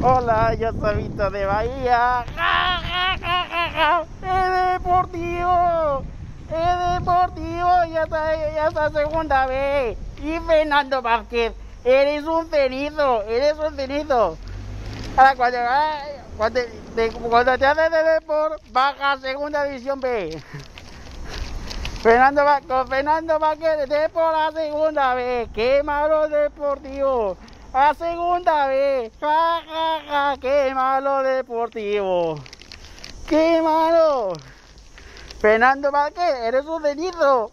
Hola, yo soy Vito de Bahía. ¡Es deportivo! ¡Es deportivo! Ya está, ya está segunda vez. Y Fernando Vázquez, eres un cenizo, eres un cenizo. Ahora, cuando, ay, cuando, te, haces de deporte, baja segunda división B. Fernando, con Fernando Vázquez de por la segunda vez. ¡Qué malo deportivo! A segunda vez. Ja, ja, ja. ¡Qué malo deportivo! ¡Qué malo! Fernando Vázquez, eres un cenizo.